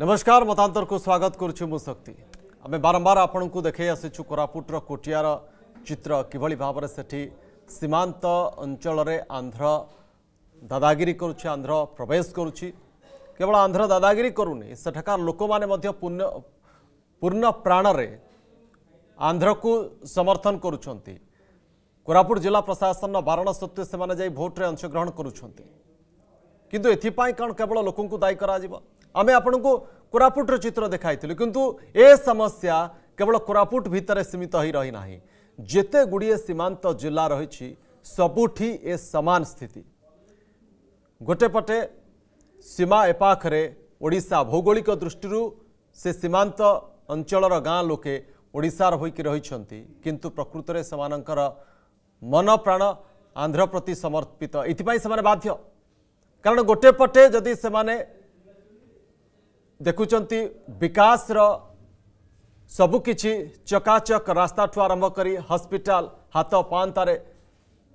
ନମସ୍କାର ମତାନ୍ତରକୁ ସ୍ୱାଗତ କରୁଛି ମୁଁ ଶକ୍ତି ଆମେ ବାରମ୍ବାର ଆପଣଙ୍କୁ ଦେଖେଇ ଆସିଛୁ କୋରାପୁଟର କୋଟିଆର ଚିତ୍ର କିଭଳି ଭାବରେ ସେଠି ସୀମାନ୍ତ ଅଞ୍ଚଳରେ ଆନ୍ଧ୍ର ଦାଦାଗିରି କରୁଛି ଆନ୍ଧ୍ର ପ୍ରବେଶ କରୁଛି କେବଳ ଆନ୍ଧ୍ର ଦାଦାଗିରି କରୁନି ସେଠାକାର ଲୋକମାନେ ମଧ୍ୟ ପୂର୍ଣ୍ଣ ପୂର୍ଣ୍ଣ ପ୍ରାଣରେ ଆନ୍ଧ୍ରକୁ ସମର୍ଥନ କରୁଛନ୍ତି କୋରାପୁଟ ଜିଲ୍ଲା ପ୍ରଶାସନର ବାରଣ ସତ୍ତ୍ୱେ ସେମାନେ ଯାଇ ଭୋଟରେ ଅଂଶଗ୍ରହଣ କରୁଛନ୍ତି କିନ୍ତୁ ଏଥିପାଇଁ କ'ଣ କେବଳ ଲୋକଙ୍କୁ ଦାୟୀ କରାଯିବ ଆମେ ଆପଣଙ୍କୁ କୋରାପୁଟର ଚିତ୍ର ଦେଖାଇଥିଲୁ କିନ୍ତୁ ଏ ସମସ୍ୟା କେବଳ କୋରାପୁଟ ଭିତରେ ସୀମିତ ହୋଇ ରହିନାହିଁ ଯେତେ ଗୁଡ଼ିଏ ସୀମାନ୍ତ ଜିଲ୍ଲା ରହିଛି ସବୁଠି ଏ ସମାନ ସ୍ଥିତି ଗୋଟେ ପଟେ ସୀମା ଏପାଖରେ ଓଡ଼ିଶା ଭୌଗୋଳିକ ଦୃଷ୍ଟିରୁ ସେ ସୀମାନ୍ତ ଅଞ୍ଚଳର ଗାଁ ଲୋକେ ଓଡ଼ିଶାର ହୋଇକି ରହିଛନ୍ତି କିନ୍ତୁ ପ୍ରକୃତରେ ସେମାନଙ୍କର ମନପ୍ରାଣ ଆନ୍ଧ୍ର ପ୍ରତି ସମର୍ପିତ ଏଥିପାଇଁ ସେମାନେ ବାଧ୍ୟ କାରଣ ଗୋଟେ ପଟେ ଯଦି ସେମାନେ ଦେଖୁଛନ୍ତି ବିକାଶର ସବୁକିଛି ଚକାଚକ ରାସ୍ତାଠୁ ଆରମ୍ଭ କରି ହସ୍ପିଟାଲ ହାତ ପାଆନ୍ତାରେ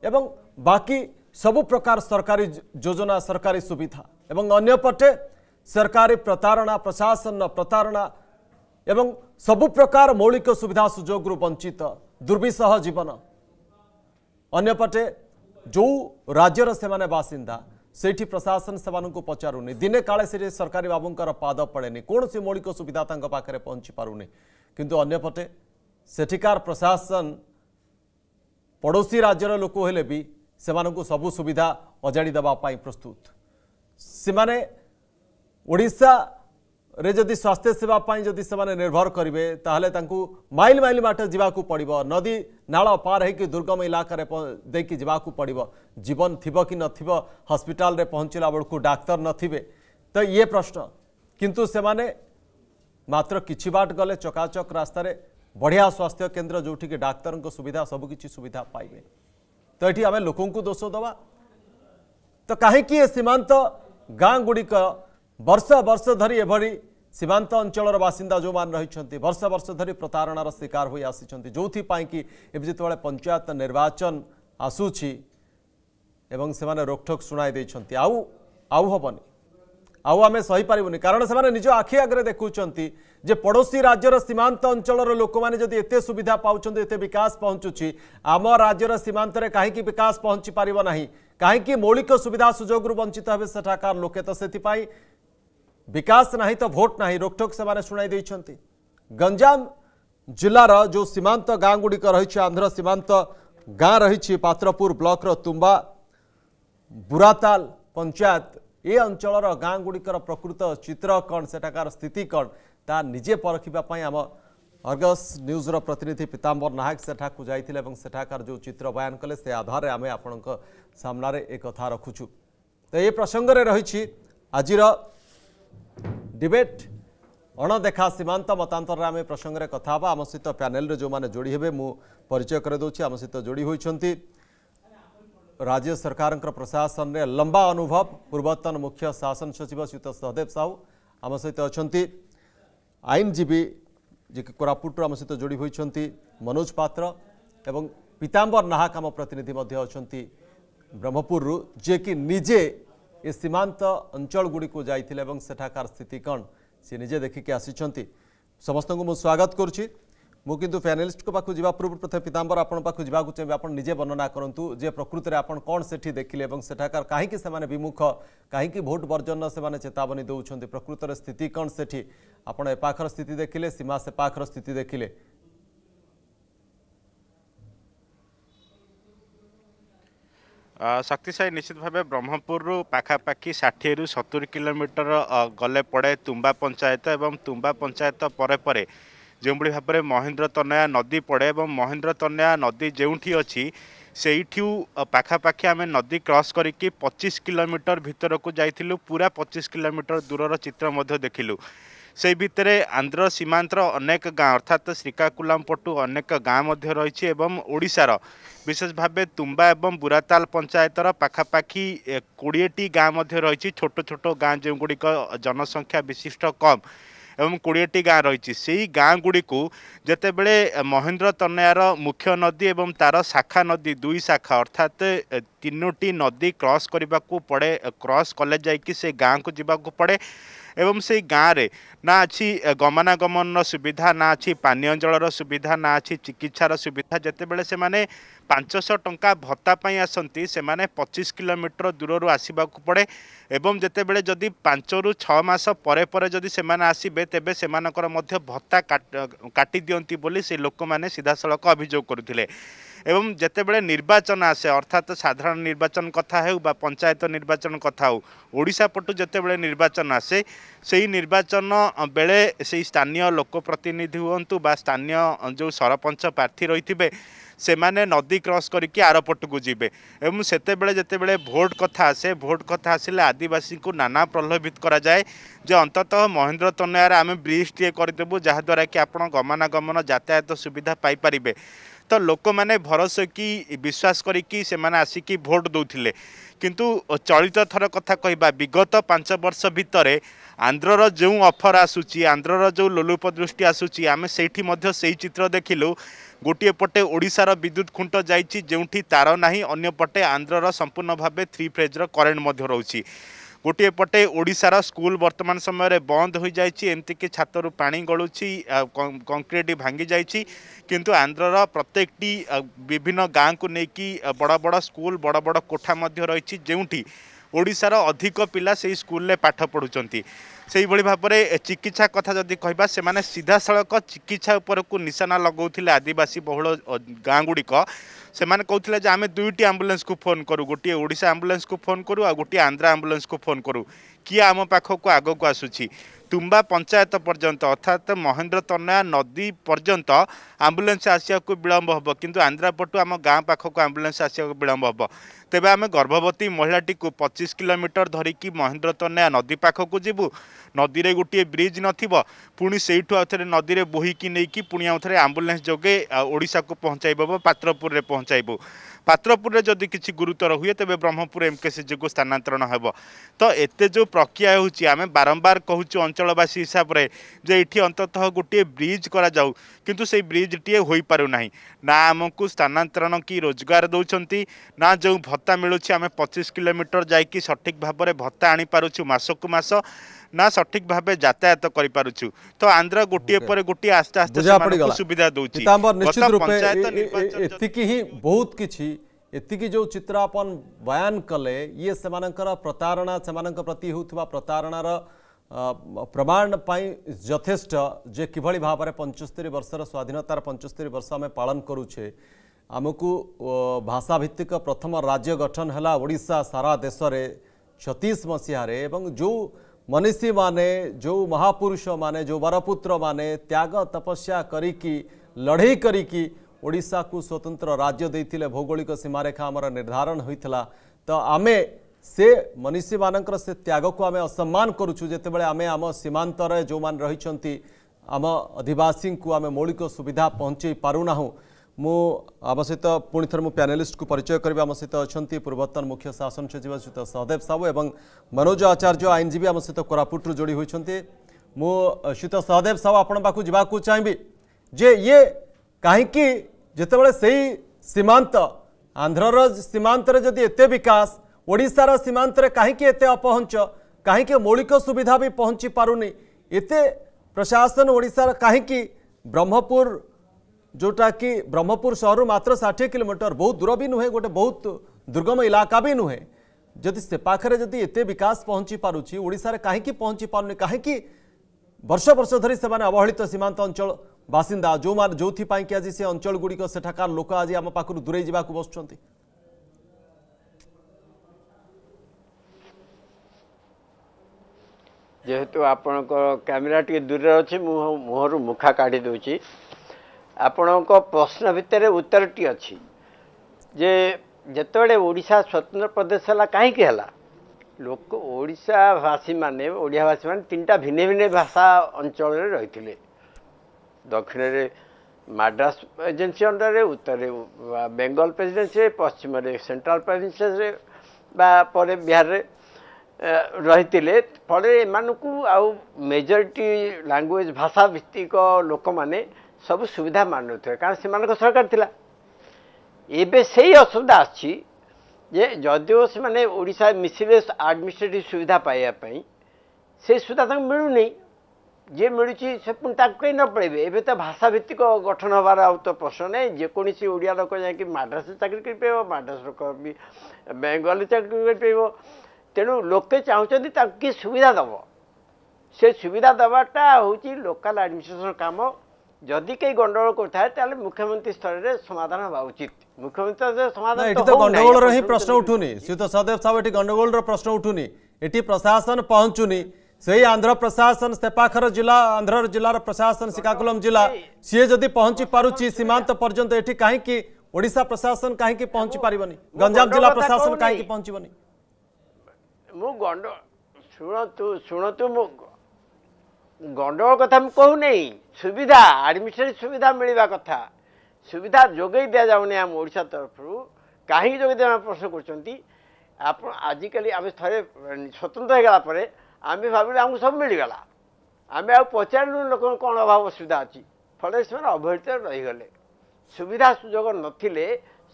ଏବଂ ବାକି ସବୁ ପ୍ରକାର ସରକାରୀ ଯୋଜନା ସରକାରୀ ସୁବିଧା ଏବଂ ଅନ୍ୟପଟେ ସରକାରୀ ପ୍ରତାରଣା ପ୍ରଶାସନର ପ୍ରତାରଣା ଏବଂ ସବୁ ପ୍ରକାର ମୌଳିକ ସୁବିଧା ସୁଯୋଗରୁ ବଞ୍ଚିତ ଦୁର୍ବିସହ ଜୀବନ ଅନ୍ୟପଟେ ଯେଉଁ ରାଜ୍ୟର ସେମାନେ ବାସିନ୍ଦା से प्रशासन से पचार दिने काले सरकारी बाबूंर पाद पड़े कौन सी मौलिक सुविधा पाखे पहुँची पारे किंतु अंपटे सेठिकार प्रशासन पड़ोसी राज्यर लोक हेले भी से सब सुविधा अजाड़ी देवाई प्रस्तुत सेनेशा रे जदि स्वास्थ्य सेवापी जदि से निर्भर करेंगे तेल माइल माइल बाट जा पड़ो नदी ना पार हो दुर्गम इलाकर देखिए जवाक पड़ जीवन थी कि नस्पिटाल पहुँचला बेलू डाक्तर ने तो ये प्रश्न किंतु से मात्र किसी बाट गले चकाचक रास्त बढ़िया स्वास्थ्य केन्द्र जोटि डाक्तर सुविधा सबकि सुविधा पाइबे तो ये आम लोक दोष दवा तो कहीं सीमांत गाँव गुड़िक ବର୍ଷ ବର୍ଷ ଧରି ଏଭଳି ସୀମାନ୍ତ ଅଞ୍ଚଳର ବାସିନ୍ଦା ଯେଉଁମାନେ ରହିଛନ୍ତି ବର୍ଷ ବର୍ଷ ଧରି ପ୍ରତାରଣାର ଶିକାର ହୋଇ ଆସିଛନ୍ତି ଯେଉଁଥିପାଇଁ କି ଏବେ ଯେତେବେଳେ ପଞ୍ଚାୟତ ନିର୍ବାଚନ ଆସୁଛି ଏବଂ ସେମାନେ ରୋକଠୋକ୍ ଶୁଣାଇ ଦେଇଛନ୍ତି ଆଉ ଆଉ ହେବନି ଆଉ ଆମେ ସହିପାରିବୁନି କାରଣ ସେମାନେ ନିଜ ଆଖି ଆଗରେ ଦେଖୁଛନ୍ତି ଯେ ପଡ଼ୋଶୀ ରାଜ୍ୟର ସୀମାନ୍ତ ଅଞ୍ଚଳର ଲୋକମାନେ ଯଦି ଏତେ ସୁବିଧା ପାଉଛନ୍ତି ଏତେ ବିକାଶ ପହଞ୍ଚୁଛି ଆମ ରାଜ୍ୟର ସୀମାନ୍ତରେ କାହିଁକି ବିକାଶ ପହଞ୍ଚି ପାରିବ ନାହିଁ କାହିଁକି ମୌଳିକ ସୁବିଧା ସୁଯୋଗରୁ ବଞ୍ଚିତ ହେବେ ସେଠାକାର ଲୋକେ ତ ସେଥିପାଇଁ विकास ना तो भोट ना रोकठोक से शुणाई गंजाम जिलार जो सीमांत गाँग गुड़िक रही आंध्र सीमांत गाँ रही पात्रपुर ब्लक्र तुम्बा बुराताल पंचायत ए अंचल गाँग गुड़िकर प्रकृत चित्र कण सेठाकर स्थित कण ता निजे परखापी अर्गस न्यूज्र प्रतिनिधि पीताम्बर नायक सेठाक जाते सेठाकर जो चित्र बयान कले से आधार में आम आपण सामने एक कथा रखुचु तो ये प्रसंगे रही आज ডিবেট অণদেখা সীমান্ত মতান্তরে আমি প্রসঙ্গে কথা হবা আমার সহ প্যানেল যে যোড়ি হবে মু পরিচয় করে দেছি আমার সহ যোড়ি হয়েছেন রাজ্য সরকার প্রশাসনের লম্বা অনুভব পূর্বতন মুখ্য শাসন সচিব শ্রীত সহদেব সাহু আমার সহ অনেক আইনজীবী যে কোরাপুটর আমার সহ যোড়ি হয়েছেন মনোজ পাত্র এবং পিতাম্বর নাহাক আমার প্রতিনিধি অনেক ব্রহ্মপুরু যে কি নিজে ଏ ସୀମାନ୍ତ ଅଞ୍ଚଳଗୁଡ଼ିକୁ ଯାଇଥିଲେ ଏବଂ ସେଠାକାର ସ୍ଥିତି କ'ଣ ସେ ନିଜେ ଦେଖିକି ଆସିଛନ୍ତି ସମସ୍ତଙ୍କୁ ମୁଁ ସ୍ୱାଗତ କରୁଛି ମୁଁ କିନ୍ତୁ ପ୍ୟାନେଲିଷ୍ଟଙ୍କ ପାଖକୁ ଯିବା ପୂର୍ବରୁ ପ୍ରଥମେ ପିତାମ୍ବର ଆପଣଙ୍କ ପାଖକୁ ଯିବାକୁ ଚାହିଁବି ଆପଣ ନିଜେ ବର୍ଣ୍ଣନା କରନ୍ତୁ ଯେ ପ୍ରକୃତରେ ଆପଣ କ'ଣ ସେଠି ଦେଖିଲେ ଏବଂ ସେଠାକାର କାହିଁକି ସେମାନେ ବିମୁଖ କାହିଁକି ଭୋଟ ବର୍ଜନର ସେମାନେ ଚେତାବନୀ ଦେଉଛନ୍ତି ପ୍ରକୃତରେ ସ୍ଥିତି କ'ଣ ସେଠି ଆପଣ ଏ ପାଖର ସ୍ଥିତି ଦେଖିଲେ ସୀମା ସେ ପାଖର ସ୍ଥିତି ଦେଖିଲେ ଶକ୍ତିସାହି ନିଶ୍ଚିତ ଭାବେ ବ୍ରହ୍ମପୁରରୁ ପାଖାପାଖି ଷାଠିଏରୁ ସତୁରି କିଲୋମିଟର ଗଲେ ପଡ଼େ ତୁମ୍ବା ପଞ୍ଚାୟତ ଏବଂ ତୁମ୍ବା ପଞ୍ଚାୟତ ପରେ ପରେ ଯେଉଁଭଳି ଭାବରେ ମହେନ୍ଦ୍ର ତନୟା ନଦୀ ପଡ଼େ ଏବଂ ମହେନ୍ଦ୍ର ତନୟା ନଦୀ ଯେଉଁଠି ଅଛି ସେଇଠୁ ପାଖାପାଖି ଆମେ ନଦୀ କ୍ରସ୍ କରିକି ପଚିଶ କିଲୋମିଟର ଭିତରକୁ ଯାଇଥିଲୁ ପୁରା ପଚିଶ କିଲୋମିଟର ଦୂରର ଚିତ୍ର ମଧ୍ୟ ଦେଖିଲୁ ସେ ଭିତରେ ଆନ୍ଧ୍ର ସୀମାନ୍ତର ଅନେକ ଗାଁ ଅର୍ଥାତ୍ ଶ୍ରୀକାକୁଲମ ପଟୁ ଅନେକ ଗାଁ ମଧ୍ୟ ରହିଛି ଏବଂ ଓଡ଼ିଶାର ବିଶେଷ ଭାବେ ତୁମ୍ବା ଏବଂ ବୁରାତାଲ ପଞ୍ଚାୟତର ପାଖାପାଖି କୋଡ଼ିଏଟି ଗାଁ ମଧ୍ୟ ରହିଛି ଛୋଟ ଛୋଟ ଗାଁ ଯେଉଁଗୁଡ଼ିକ ଜନସଂଖ୍ୟା ବିଶିଷ୍ଟ କମ୍ ଏବଂ କୋଡ଼ିଏଟି ଗାଁ ରହିଛି ସେହି ଗାଁଗୁଡ଼ିକୁ ଯେତେବେଳେ ମହେନ୍ଦ୍ର ତନ୍ୟାର ମୁଖ୍ୟ ନଦୀ ଏବଂ ତା'ର ଶାଖା ନଦୀ ଦୁଇ ଶାଖା ଅର୍ଥାତ୍ ତିନୋଟି ନଦୀ କ୍ରସ୍ କରିବାକୁ ପଡ଼େ କ୍ରସ୍ କଲେ ଯାଇକି ସେ ଗାଁକୁ ଯିବାକୁ ପଡ଼େ ଏବଂ ସେଇ ଗାଁରେ ନା ଅଛି ଗମନାଗମନର ସୁବିଧା ନା ଅଛି ପାନୀୟ ଜଳର ସୁବିଧା ନା ଅଛି ଚିକିତ୍ସାର ସୁବିଧା ଯେତେବେଳେ ସେମାନେ ପାଞ୍ଚଶହ ଟଙ୍କା ଭତ୍ତା ପାଇଁ ଆସନ୍ତି ସେମାନେ ପଚିଶ କିଲୋମିଟର ଦୂରରୁ ଆସିବାକୁ ପଡ଼େ ଏବଂ ଯେତେବେଳେ ଯଦି ପାଞ୍ଚରୁ ଛଅ ମାସ ପରେ ପରେ ଯଦି ସେମାନେ ଆସିବେ ତେବେ ସେମାନଙ୍କର ମଧ୍ୟ ଭତ୍ତା କାଟି ଦିଅନ୍ତି ବୋଲି ସେ ଲୋକମାନେ ସିଧାସଳଖ ଅଭିଯୋଗ କରୁଥିଲେ এবং যেতবে নির্বাচন আসে অর্থাৎ সাধারণ নির্বাচন কথা হেউ বা পঞ্চায়েত নির্বাচন কথা হোক ওড়শা পটু যেতবে নির্বাচন আসে সেই নির্বাচন বেড়ে সেই স্থানীয় লোকপ্রতিনিধি হুঁতু বা স্থানীয় যে ସରପଞ୍ଚ ପ୍ରାର୍ଥୀ ରହିଥିବେ ସେମାନେ ନଦୀ କ୍ରସ୍ କରିକି ଆରପଟକୁ ଯିବେ ଏବଂ ସେତେବେଳେ ଯେତେବେଳେ ଭୋଟ୍ କଥା ଆସେ ଭୋଟ୍ କଥା ଆସିଲେ ଆଦିବାସୀଙ୍କୁ ନାନା ପ୍ରଲୋଭିତ କରାଯାଏ ଯେ ଅନ୍ତତଃ ମହେନ୍ଦ୍ର ତନୟାରେ ଆମେ ବ୍ରିଜ୍ଟିଏ କରିଦେବୁ ଯାହାଦ୍ୱାରା କି ଆପଣ ଗମନାଗମନ ଯାତାୟାତ ସୁବିଧା ପାଇପାରିବେ ତ ଲୋକମାନେ ଭରସ କି ବିଶ୍ୱାସ କରିକି ସେମାନେ ଆସିକି ଭୋଟ ଦେଉଥିଲେ କିନ୍ତୁ ଚଳିତ ଥର କଥା କହିବା ବିଗତ ପାଞ୍ଚ ବର୍ଷ ଭିତରେ ଆନ୍ଧ୍ରର ଯେଉଁ ଅଫର୍ ଆସୁଛି ଆନ୍ଧ୍ରର ଯେଉଁ ଲୋଲୁପ ଦୃଷ୍ଟି ଆସୁଛି ଆମେ ସେଇଠି ମଧ୍ୟ ସେଇ ଚିତ୍ର ଦେଖିଲୁ ଗୋଟିଏ ପଟେ ଓଡ଼ିଶାର ବିଦ୍ୟୁତ ଖୁଣ୍ଟ ଯାଇଛି ଯେଉଁଠି ତାର ନାହିଁ ଅନ୍ୟପଟେ ଆନ୍ଧ୍ରର ସମ୍ପୂର୍ଣ୍ଣ ଭାବେ ଥ୍ରୀ ଫ୍ରେଜ୍ର କରେଣ୍ଟ ମଧ୍ୟ ରହୁଛି ଗୋଟିଏ ପଟେ ଓଡ଼ିଶାର ସ୍କୁଲ ବର୍ତ୍ତମାନ ସମୟରେ ବନ୍ଦ ହୋଇଯାଇଛି ଏମିତିକି ଛାତରୁ ପାଣି ଗଳୁଛି କଂକ୍ରିଟ୍ ଭାଙ୍ଗି ଯାଇଛି କିନ୍ତୁ ଆନ୍ଧ୍ରର ପ୍ରତ୍ୟେକଟି ବିଭିନ୍ନ ଗାଁକୁ ନେଇକି ବଡ଼ ବଡ଼ ସ୍କୁଲ ବଡ଼ ବଡ଼ କୋଠା ମଧ୍ୟ ରହିଛି ଯେଉଁଠି ଓଡ଼ିଶାର ଅଧିକ ପିଲା ସେହି ସ୍କୁଲରେ ପାଠ ପଢ଼ୁଛନ୍ତି ସେହିଭଳି ଭାବରେ ଚିକିତ୍ସା କଥା ଯଦି କହିବା ସେମାନେ ସିଧାସଳଖ ଚିକିତ୍ସା ଉପରକୁ ନିଶାନା ଲଗାଉଥିଲେ ଆଦିବାସୀ ବହୁଳ ଗାଁ ଗୁଡ଼ିକ ସେମାନେ କହୁଥିଲେ ଯେ ଆମେ ଦୁଇଟି ଆମ୍ବୁଲାନ୍ସକୁ ଫୋନ୍ କରୁ ଗୋଟିଏ ଓଡ଼ିଶା ଆମ୍ବୁଲାନ୍ସକୁ ଫୋନ୍ କରୁ ଆଉ ଗୋଟିଏ ଆନ୍ଧ୍ରା ଆମ୍ବୁଲାନ୍ସକୁ ଫୋନ୍ କରୁ କିଏ ଆମ ପାଖକୁ ଆଗକୁ ଆସୁଛି ତୁମ୍ବା ପଞ୍ଚାୟତ ପର୍ଯ୍ୟନ୍ତ ଅର୍ଥାତ୍ ମହେନ୍ଦ୍ର ତନୟା ନଦୀ ପର୍ଯ୍ୟନ୍ତ ଆମ୍ବୁଲାନ୍ସ ଆସିବାକୁ ବିଳମ୍ବ ହେବ କିନ୍ତୁ ଆନ୍ଧ୍ରାପଟୁ ଆମ ଗାଁ ପାଖକୁ ଆମ୍ବୁଲାନ୍ସ ଆସିବାକୁ ବିଳମ୍ବ ହେବ ତେବେ ଆମେ ଗର୍ଭବତୀ ମହିଳାଟିକୁ ପଚିଶ କିଲୋମିଟର ଧରିକି ମହେନ୍ଦ୍ର ତନ୍ୟା ନଦୀ ପାଖକୁ ଯିବୁ ନଦୀରେ ଗୋଟିଏ ବ୍ରିଜ୍ ନଥିବ ପୁଣି ସେଇଠୁ ଆଉ ଥରେ ନଦୀରେ ବୋହିକି ନେଇକି ପୁଣି ଆଉ ଥରେ ଆମ୍ବୁଲାନ୍ସ ଯୋଗେ ଓଡ଼ିଶାକୁ ପହଞ୍ଚାଇବ ବା ପାତ୍ରପୁରରେ ପହଞ୍ଚାଇବୁ ପାତ୍ରପୁରରେ ଯଦି କିଛି ଗୁରୁତର ହୁଏ ତେବେ ବ୍ରହ୍ମପୁର ଏମ୍କେସିଜିକୁ ସ୍ଥାନାନ୍ତରଣ ହେବ ତ ଏତେ ଯେଉଁ ପ୍ରକ୍ରିୟା ହେଉଛି ଆମେ ବାରମ୍ବାର କହୁଛୁ ଅଞ୍ଚଳବାସୀ ହିସାବରେ ଯେ ଏଠି ଅନ୍ତତଃ ଗୋଟିଏ ବ୍ରିଜ୍ କରାଯାଉ କିନ୍ତୁ ସେଇ ବ୍ରିଜ୍ଟିଏ ହୋଇପାରୁନାହିଁ ନା ଆମକୁ ସ୍ଥାନାନ୍ତରଣ କି ରୋଜଗାର ଦେଉଛନ୍ତି ନା ଯେଉଁ ଭତ୍ତା ମିଳୁଛି ଆମେ ପଚିଶ କିଲୋମିଟର ଯାଇକି ସଠିକ୍ ଭାବରେ ଭତ୍ତା ଆଣିପାରୁଛୁ ମାସକୁ ମାସ ना सठिक भाव जातायात कर तो आंध्र गोटे पर गोटे आस्ते आस्ते सुविधा बहुत किसी एति जो चित्रापन बयान कले ये से प्रतारणा से प्रति होता प्रतारणार प्रमाण यथेष जे कि भाव में पंचस्तरी वर्षर स्वाधीनतार पंचस्तरी वर्ष आम पालन करुचे आमको भाषाभित्तिक प्रथम राज्य गठन है सारा देश में छतीश मसीह जो मनीषी माने जो महापुरुष माने जो वरपुत्र माने त्याग तपस्या करिकी लड़े करिकी ओडा को स्वतंत्र राज्य दे भौगोलिक सीमारेखा आम निर्धारण होता तो आम से मनीषी मान से त्याग को आम असम्मान करुचु आम आम सीमांत जो मैंने रही आम अधिवासी आम मौलिक सुविधा पहुँचे पारना मुम सहित पुणि थर मु पैनेलिस्ट को परिचय करी आम सहित अच्छा पूर्वतन मुख्य शासन सचिव सहित सहदेव साहू और मनोज आचार्य आईनजीवी आम सहित कोरापुट जोड़ी होती मुत सहदेव साहू आपको पाक जावाक चाहिए जे ये कहीं जिते बी सीमांत आंध्रर सीमांत जदि एत विकास ओडार सीमांत कहीं अपहंच कहीं मौलिक सुविधा भी पहुँची पार नहीं प्रशासन ओडार कहीं ब्रह्मपुर जोटा कि ब्रह्मपुर सहर मात्र षाठी किलोमीटर बहुत दूर भी नुहे गोटे बहुत दुर्गम इलाका भी नुहे जदि से पाखे जदि एत विकास पहुँची पारुची कहीं पहुँची पार नहीं कहीं वर्ष वर्ष धरी से अवहेलित सीमांत अंचल बासीदा जो जो कि आज से अंचल गुड़िक सेठाकार लोक आज आम पाखु दूरे जावाक बस जेहेतु आपण कैमेरा टी दूर ଅଛି मुहर मुखा काढ़ी କାଢ଼ି ଆପଣଙ୍କ ପ୍ରଶ୍ନ ଭିତରେ ଉତ୍ତରଟି ଅଛି ଯେ ଯେତେବେଳେ ଓଡ଼ିଶା ସ୍ୱତନ୍ତ୍ର ପ୍ରଦେଶ ହେଲା କାହିଁକି ହେଲା ଲୋକ ଓଡ଼ିଶାଭାଷୀମାନେ ଓଡ଼ିଆଭାଷୀମାନେ ତିନିଟା ଭିନ୍ନ ଭିନ୍ନ ଭାଷା ଅଞ୍ଚଳରେ ରହିଥିଲେ ଦକ୍ଷିଣରେ ମାଡ୍ରାସ ପ୍ରେସିଡେନ୍ସି ଅଣ୍ଡରରେ ଉତ୍ତରରେ ବେଙ୍ଗଲ ପ୍ରେସିଡେନ୍ସିରେ ପଶ୍ଚିମରେ ସେଣ୍ଟ୍ରାଲ ପ୍ରେସିଡେନ୍ସିରେ ବା ପରେ ବିହାରରେ ରହିଥିଲେ ଫଳରେ ଏମାନଙ୍କୁ ଆଉ ମେଜରିଟି ଲାଙ୍ଗୁଏଜ ଭାଷାଭିତ୍ତିକ ଲୋକମାନେ ସବୁ ସୁବିଧା ମାନୁଥିଲେ କାରଣ ସେମାନଙ୍କ ସରକାର ଥିଲା ଏବେ ସେଇ ଅସୁବିଧା ଅଛି ଯେ ଯଦିଓ ସେମାନେ ଓଡ଼ିଶା ମିଶିଲେ ଆଡ଼ମିନିଷ୍ଟ୍ରେଟିଭ୍ ସୁବିଧା ପାଇବା ପାଇଁ ସେ ସୁବିଧା ତାଙ୍କୁ ମିଳୁନି ଯିଏ ମିଳୁଛି ସେ ପୁଣି ତାକୁ କେହି ନ ପଳେଇବେ ଏବେ ତ ଭାଷା ଭିତ୍ତିକ ଗଠନ ହେବାର ଆଉ ତ ପ୍ରଶ୍ନ ନାହିଁ ଯେକୌଣସି ଓଡ଼ିଆ ଲୋକ ଯାଇକି ମାଡ୍ରାସରେ ଚାକିରି କରିପାରିବ ମାଡ୍ରାସ ଲୋକ ବି ବେଙ୍ଗଲୀ ଚାକିରି କରିପାରିବ ତେଣୁ ଲୋକେ ଚାହୁଁଛନ୍ତି ତାକୁ କିଏ ସୁବିଧା ଦେବ ସେ ସୁବିଧା ଦେବାଟା ହେଉଛି ଲୋକାଲ୍ ଆଡ଼ମିନିଷ୍ଟ୍ରେସନ୍ କାମ जदि कहीं गंडगोल करें मुख्यमंत्री स्तर में समाधान हवा उचित मुख्यमंत्री तो तो गंडगोल प्रश्न उठुनि श्री तो सहदेव साहब गंडगोल प्रश्न उठुनि ये प्रशासन पहुंचुनि से आंध्र प्रशासन से जिला आंध्र जिलार प्रशासन श्रीकाकुलम जिला सी जदि पहुंची पार्टी सीमांत पर्यटन ये कहीं प्रशासन कहीं पहुंची पार गंजाम जिला प्रशासन कहीं पहुंचे मु गंड शुणतु शुणतु मु ଗଣ୍ଡଗୋଳ କଥା ମୁଁ କହୁନି ସୁବିଧା ଆଡ଼ମିଶନ ସୁବିଧା ମିଳିବା କଥା ସୁବିଧା ଯୋଗାଇ ଦିଆଯାଉନି ଆମ ଓଡ଼ିଶା ତରଫରୁ କାହିଁକି ଯୋଗାଇ ଦେବା ପ୍ରଶ୍ନ କରୁଛନ୍ତି ଆପଣ ଆଜିକାଲି ଆମେ ଥରେ ସ୍ୱତନ୍ତ୍ର ହୋଇଗଲା ପରେ ଆମେ ଭାବିଲୁ ଆମକୁ ସବୁ ମିଳିଗଲା ଆମେ ଆଉ ପଚାରିଲୁ ଲୋକଙ୍କ କ'ଣ ଅଭାବ ଅସୁବିଧା ଅଛି ଫଳରେ ସେମାନେ ଅବହେଳିତ ରହିଗଲେ ସୁବିଧା ସୁଯୋଗ ନଥିଲେ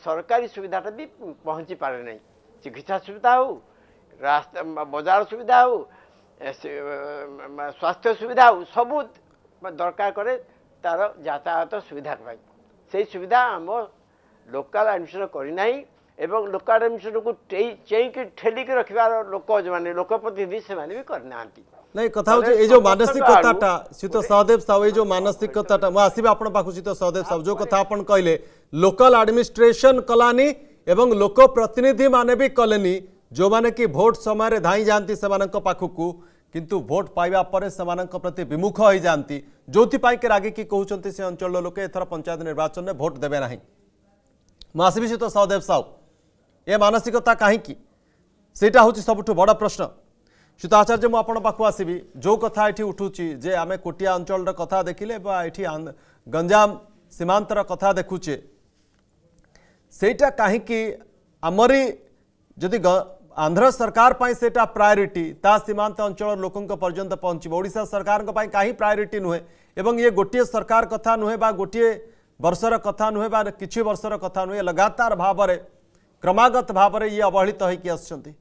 ସରକାରୀ ସୁବିଧାଟା ବି ପହଞ୍ଚି ପାରେ ନାହିଁ ଚିକିତ୍ସା ସୁବିଧା ହେଉ ରାସ୍ତା ବଜାର ସୁବିଧା ହେଉ ସ୍ୱାସ୍ଥ୍ୟ ସୁବିଧା ସବୁ ଦରକାର କରେ ତା'ର ଯାତାୟାତ ସୁବିଧା ପାଇଁ ସେଇ ସୁବିଧା ଆମ ଲୋକାଲ ଆଡ଼ମିସନ କରିନାହିଁ ଏବଂ ଲୋକାଲ ଆଡ଼ମିସନକୁ ଚେଇଁକି ଠେଲିକି ରଖିବାର ଲୋକ ଯେଉଁମାନେ ଲୋକପ୍ରତିନିଧି ସେମାନେ ବି କରିନାହାନ୍ତି ନାଇଁ କଥା ହେଉଛି ଏଇ ଯେଉଁ ମାନସିକତାଟା ଶ୍ରୀତ ସହଦେବ ସାହୁ ଏଇ ଯେଉଁ ମାନସିକତାଟା ମୁଁ ଆସିବି ଆପଣ ପାଖକୁ ଶ୍ରୀତ ସହଦେବ ସାହୁ ଯେଉଁ କଥା ଆପଣ କହିଲେ ଲୋକାଲ ଆଡ଼ମିନିଷ୍ଟ୍ରେସନ କଲାନି ଏବଂ ଲୋକ ପ୍ରତିନିଧିମାନେ ବି କଲେନି ଯେଉଁମାନେ କି ଭୋଟ ସମୟରେ ଧାଇଁ ଯାଆନ୍ତି ସେମାନଙ୍କ ପାଖକୁ କିନ୍ତୁ ଭୋଟ୍ ପାଇବା ପରେ ସେମାନଙ୍କ ପ୍ରତି ବିମୁଖ ହୋଇଯାଆନ୍ତି ଯେଉଁଥିପାଇଁ କି ରାଗିକି କହୁଛନ୍ତି ସେ ଅଞ୍ଚଳର ଲୋକେ ଏଥର ପଞ୍ଚାୟତ ନିର୍ବାଚନରେ ଭୋଟ୍ ଦେବେ ନାହିଁ ମୁଁ ଆସିବି ସହିତ ସହଦେବ ସାହୁ ଏ ମାନସିକତା କାହିଁକି ସେଇଟା ହେଉଛି ସବୁଠୁ ବଡ଼ ପ୍ରଶ୍ନ ସୀତା ଆଚାର୍ଯ୍ୟ ମୁଁ ଆପଣଙ୍କ ପାଖକୁ ଆସିବି ଯେଉଁ କଥା ଏଠି ଉଠୁଛି ଯେ ଆମେ କୋଟିଆ ଅଞ୍ଚଳର କଥା ଦେଖିଲେ ବା ଏଠି ଗଞ୍ଜାମ ସୀମାନ୍ତର କଥା ଦେଖୁଛେ ସେଇଟା କାହିଁକି ଆମରି ଯଦି आंध्र सरकार से प्रायोरीटी ता सीमांत अंचल लोकों पर्यटन पहुँचव ओडा सरकार कहीं प्रायोरीटी नुहे एवं ये गोटे सरकार कथा नुहे बा गोटे वर्षर कथा नुहे बा कि वर्षर कथा नुहे लगातार भाव में क्रमगत भाव में ये अवहेलित हो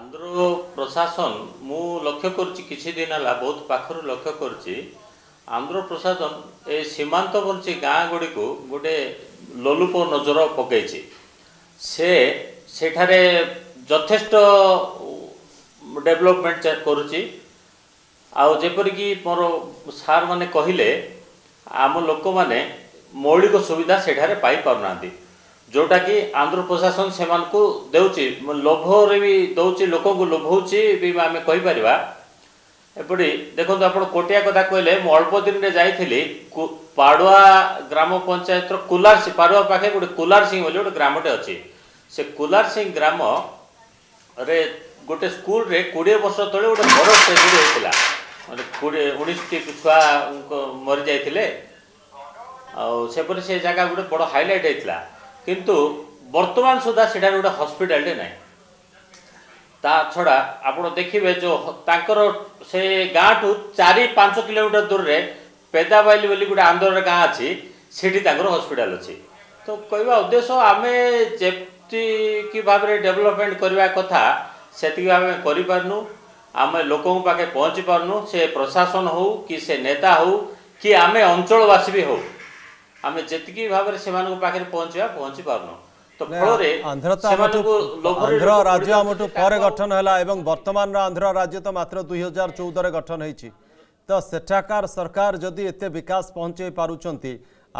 आंध्र प्रशासन मु लक्ष्य कर बहुत पाखर लक्ष्य कर ଆନ୍ଧ୍ରପ୍ରସାଦନ ଏ ସୀମାନ୍ତବଞ୍ଚୀ ଗାଁ ଗୁଡ଼ିକୁ ଗୋଟେ ଲୋଲୁପ ନଜର ପକାଇଛି ସେ ସେଠାରେ ଯଥେଷ୍ଟ ଡେଭଲପମେଣ୍ଟ କରୁଛି ଆଉ ଯେପରିକି ମୋର ସାର୍ମାନେ କହିଲେ ଆମ ଲୋକମାନେ ମୌଳିକ ସୁବିଧା ସେଠାରେ ପାଇପାରୁନାହାନ୍ତି ଯେଉଁଟାକି ଆନ୍ଧ୍ର ପ୍ରଶାସନ ସେମାନଙ୍କୁ ଦେଉଛି ଲୋଭରେ ବି ଦେଉଛି ଲୋକଙ୍କୁ ଲୋଭଉଛି ବି ଆମେ କହିପାରିବା ଏପଟେ ଦେଖନ୍ତୁ ଆପଣ କୋଟିଆ କଥା କହିଲେ ମୁଁ ଅଳ୍ପ ଦିନରେ ଯାଇଥିଲି ପାଡ଼ୁଆ ଗ୍ରାମ ପଞ୍ଚାୟତର କୁଲାରସି ପାଡ଼ୁଆ ପାଖେ ଗୋଟେ କୁଲାରସିଂ ବୋଲି ଗୋଟେ ଗ୍ରାମଟେ ଅଛି ସେ କୁଲାରସିଂ ଗ୍ରାମରେ ଗୋଟେ ସ୍କୁଲରେ କୋଡ଼ିଏ ବର୍ଷ ତଳେ ଗୋଟେ ବଡ଼ ଟ୍ରେଜେଡ଼ି ହୋଇଥିଲା ମାନେ କୋଡ଼ିଏ ଉଣେଇଶଟି ଛୁଆ ମରିଯାଇଥିଲେ ଆଉ ସେପରି ସେ ଜାଗା ଗୋଟେ ବଡ଼ ହାଇଲାଇଟ୍ ହେଇଥିଲା କିନ୍ତୁ ବର୍ତ୍ତମାନ ସୁଦ୍ଧା ସେଠାରେ ଗୋଟେ ହସ୍ପିଟାଲଟେ ନାହିଁ ତା ଛଡ଼ା ଆପଣ ଦେଖିବେ ଯେଉଁ ତାଙ୍କର ସେ ଗାଁଠୁ ଚାରି ପାଞ୍ଚ କିଲୋମିଟର ଦୂରରେ ପେଦାବାଇଲି ବୋଲି ଗୋଟେ ଆନ୍ଧ୍ରର ଗାଁ ଅଛି ସେଠି ତାଙ୍କର ହସ୍ପିଟାଲ ଅଛି ତ କହିବା ଉଦ୍ଦେଶ୍ୟ ଆମେ ଯେତିକି ଭାବରେ ଡେଭଲପମେଣ୍ଟ କରିବା କଥା ସେତିକି ଆମେ କରିପାରୁନୁ ଆମେ ଲୋକଙ୍କ ପାଖେ ପହଞ୍ଚି ପାରୁନୁ ସେ ପ୍ରଶାସନ ହେଉ କି ସେ ନେତା ହେଉ କି ଆମେ ଅଞ୍ଚଳବାସୀ ବି ହେଉ ଆମେ ଯେତିକି ଭାବରେ ସେମାନଙ୍କ ପାଖରେ ପହଞ୍ଚିବା ପହଞ୍ଚି ପାରୁନୁ আন্ধ্র রাজ্য আমঠু পরে গঠন হলা এবং বর্তমান আন্ধ্র রাজ্য তো মাত্র দুই হাজার চৌদরে গঠন হয়েছি তো সেঠাকার সরকার যদি এতে বিকাশ পৌঁছাই পুঁচ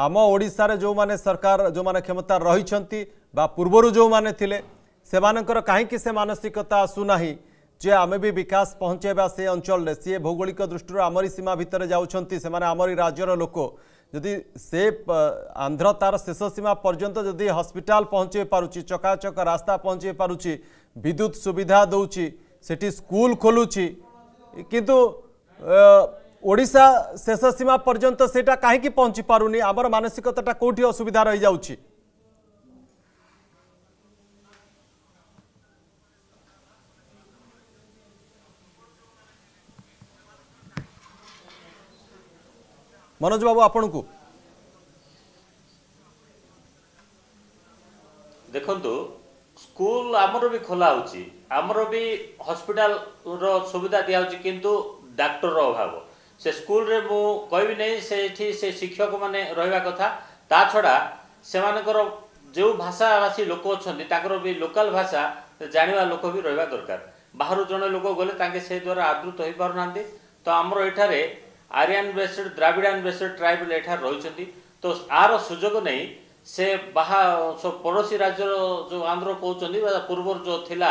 আম ওড়শার যে সরকার যে ক্ষমতা রয়েছেন বা পূর্বর যে সেমানকর কাহিকি সে মানসিকতা আসুনাহি যে আমি বি বিকাশ পৌঁছাইবা সে অঞ্চলের সি ভৌগোলিক দৃষ্টি আমরি সীমা ভিতরে যাচ্ছেন সে আমরি রাজ্যর লোক ଯଦି ସେ ଆନ୍ଧ୍ର ତାର ଶେଷ ସୀମା ପର୍ଯ୍ୟନ୍ତ ଯଦି ହସ୍ପିଟାଲ ପହଞ୍ଚାଇ ପାରୁଛି ଚକାଚକ ରାସ୍ତା ପହଞ୍ଚାଇ ପାରୁଛି ବିଦ୍ୟୁତ ସୁବିଧା ଦେଉଛି ସେଠି ସ୍କୁଲ ଖୋଲୁଛି କିନ୍ତୁ ଓଡ଼ିଶା ଶେଷ ସୀମା ପର୍ଯ୍ୟନ୍ତ ସେଇଟା କାହିଁକି ପହଞ୍ଚି ପାରୁନି ଆମର ମାନସିକତାଟା କେଉଁଠି ଅସୁବିଧା ରହିଯାଉଛି ମନୋଜ ବାବୁ ଆପଣଙ୍କୁ ଦେଖନ୍ତୁ ସ୍କୁଲ ଆମର ବି ଖୋଲା ହେଉଛି ଆମର ବି ହସ୍ପିଟାଲର ସୁବିଧା ଦିଆହେଉଛି କିନ୍ତୁ ଡାକ୍ତରର ଅଭାବ ସେ ସ୍କୁଲରେ ମୁଁ କହିବି ନାହିଁ ସେଠି ସେ ଶିକ୍ଷକମାନେ ରହିବା କଥା ତା ଛଡ଼ା ସେମାନଙ୍କର ଯେଉଁ ଭାଷାଭାଷୀ ଲୋକ ଅଛନ୍ତି ତାଙ୍କର ବି ଲୋକାଲ ଭାଷା ଜାଣିବା ଲୋକ ବି ରହିବା ଦରକାର ବାହାରୁ ଜଣେ ଲୋକ ଗଲେ ତାଙ୍କେ ସେ ଦ୍ୱାରା ଆଦୃତ ହୋଇପାରୁନାହାନ୍ତି ତ ଆମର ଏଠାରେ Aryan based Dravidian based tribal এଠାରେ ରହିଛନ୍ତି ତ ଆର ସୁଯୋଗ ନେଇ ସେ ବାହା ପଡ଼ୋଶୀ ରାଜ୍ୟର ଯେଉଁ ଆନ୍ଧ୍ର କହୁଛନ୍ତି ବା ପୂର୍ବରୁ ଯେଉଁ ଥିଲା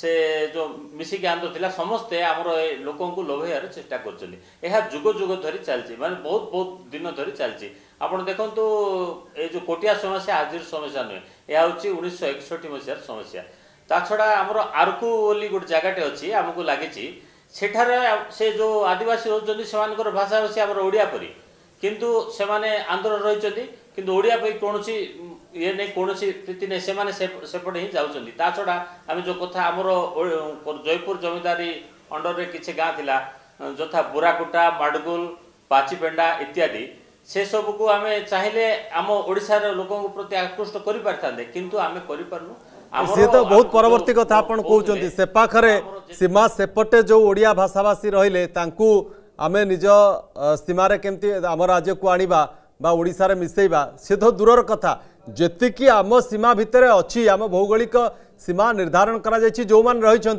ସେ ଯେଉଁ ମିଶିକି ଆନ୍ଧ୍ର ଥିଲା ସମସ୍ତେ ଆମର ଏ ଲୋକଙ୍କୁ ଲୋଭେଇବାର ଚେଷ୍ଟା କରୁଛନ୍ତି ଏହା ଯୁଗ ଯୁଗ ଧରି ଚାଲିଛି ମାନେ ବହୁତ ବହୁତ ଦିନ ଧରି ଚାଲିଛି ଆପଣ ଦେଖନ୍ତୁ ଏ ଯେଉଁ କୋଟିଆ ସମସ୍ୟା ଆଜିର ସମସ୍ୟା ନୁହେଁ ଏହା ହେଉଛି ଉଣେଇଶହ ଏକଷଠି ମସିହାର ସମସ୍ୟା ତା ଛଡ଼ା ଆମର ଆରକୁ ବୋଲି ଗୋଟେ ଜାଗାଟେ ଅଛି ଆମକୁ ଲାଗିଛି ସେଠାରେ ସେ ଯେଉଁ ଆଦିବାସୀ ରହୁଛନ୍ତି ସେମାନଙ୍କର ଭାଷା ହେଉଛି ଆମର ଓଡ଼ିଆ ପରି କିନ୍ତୁ ସେମାନେ ଆନ୍ଧ୍ରରେ ରହିଛନ୍ତି କିନ୍ତୁ ଓଡ଼ିଆ ପାଇଁ କୌଣସି ଇଏ ନେଇ କୌଣସି ପ୍ରୀତି ନାହିଁ ସେମାନେ ସେପଟେ ହିଁ ଯାଉଛନ୍ତି ତା ଛଡ଼ା ଆମେ ଯେଉଁ କଥା ଆମର ଜୟପୁର ଜମିଦାରୀ ଅଣ୍ଡରରେ କିଛି ଗାଁ ଥିଲା ଯଥା ବୁରାକୁଟା ମାଡ଼ଗୁଲ ପାଚିପେଣ୍ଡା ଇତ୍ୟାଦି ସେସବୁକୁ ଆମେ ଚାହିଁଲେ ଆମ ଓଡ଼ିଶାର ଲୋକଙ୍କ ପ୍ରତି ଆକୃଷ୍ଟ କରିପାରିଥାନ୍ତେ କିନ୍ତୁ ଆମେ କରିପାରୁନୁ সে তো বহুত পরবর্তী কথা আপনার কৌন সে পাখে সীমা সেপটে যে ওড়িয়া ভাষাভাষী রহলে তাঁকু আমি নিজ সীমার কেমতি আমার রাজ্যক আনবা বা ওড়শার মিশাইবা সে তো দূরর কথা যেতিকি আম সীমা ভিতরে অছি আম ভৌগোলিক সীমা নির্ধারণ করা যাইছি যৌমান রয়েছেন